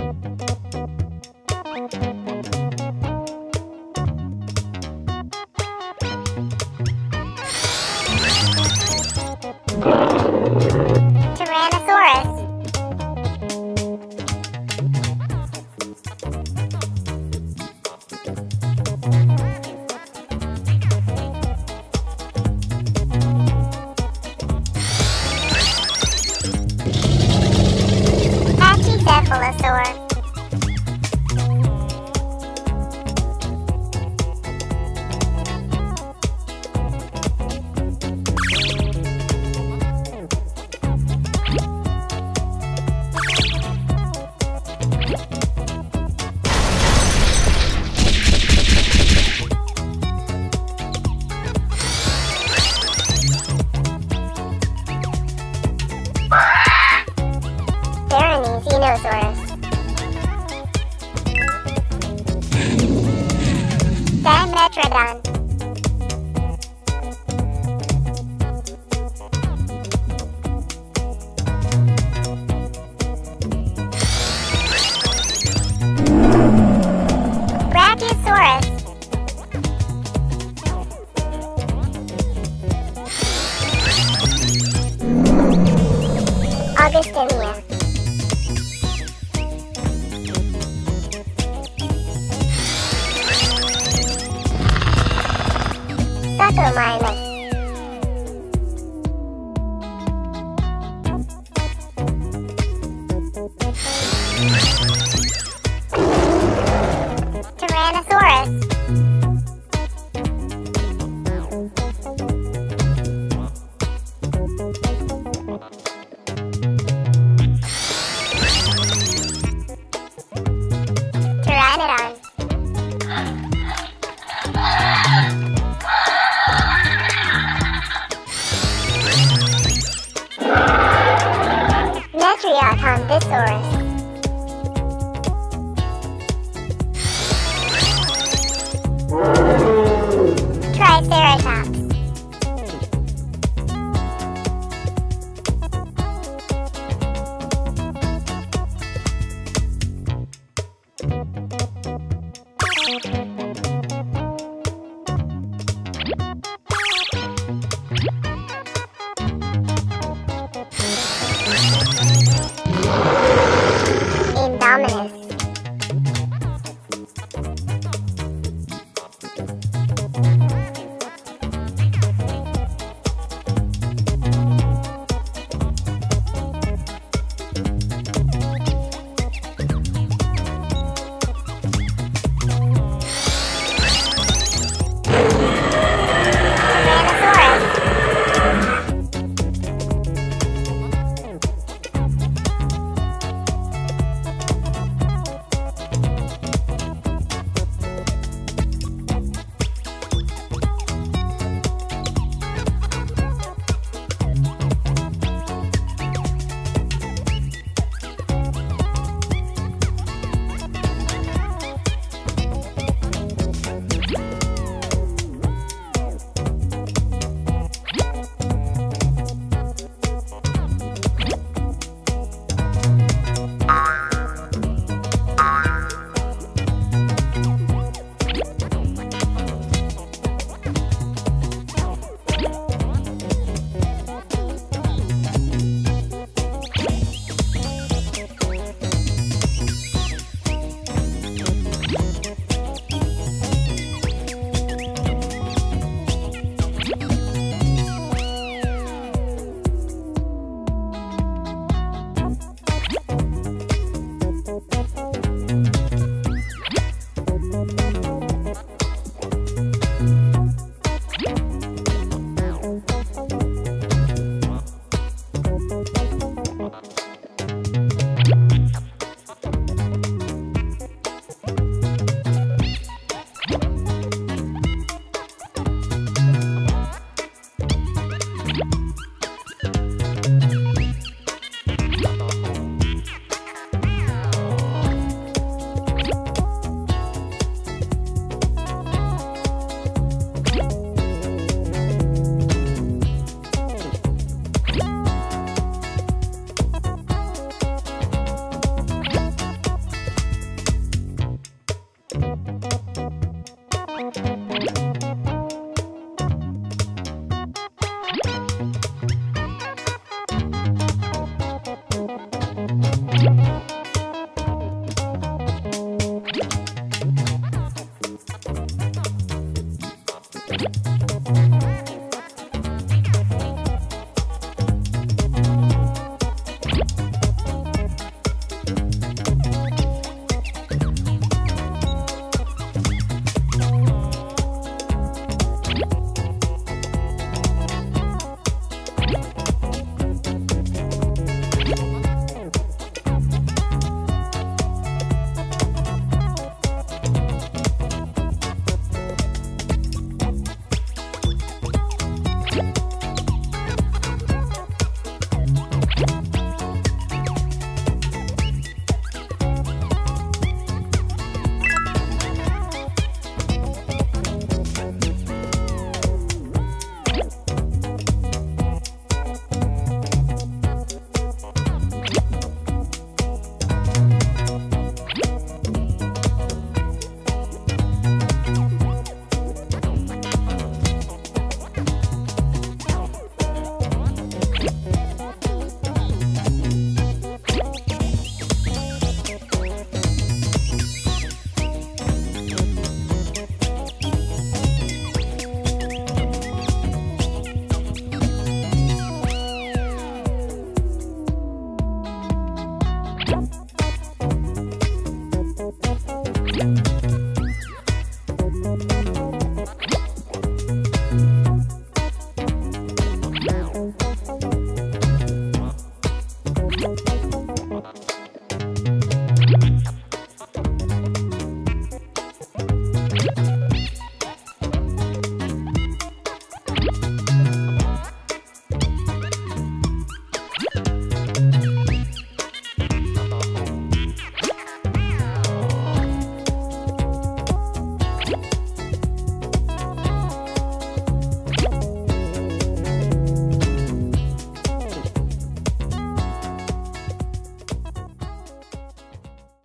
Tyrannosaurus. Dimetrodon. Brachiosaurus. Augustinia.